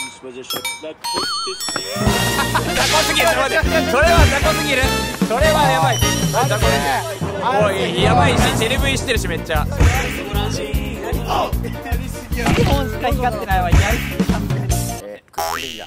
こすぎる。それは雑魚すぎる。それはやばい。雑魚すぎる。おいやばいしテレビしてるしめっちゃ。本しか光ってないわやりすぎ、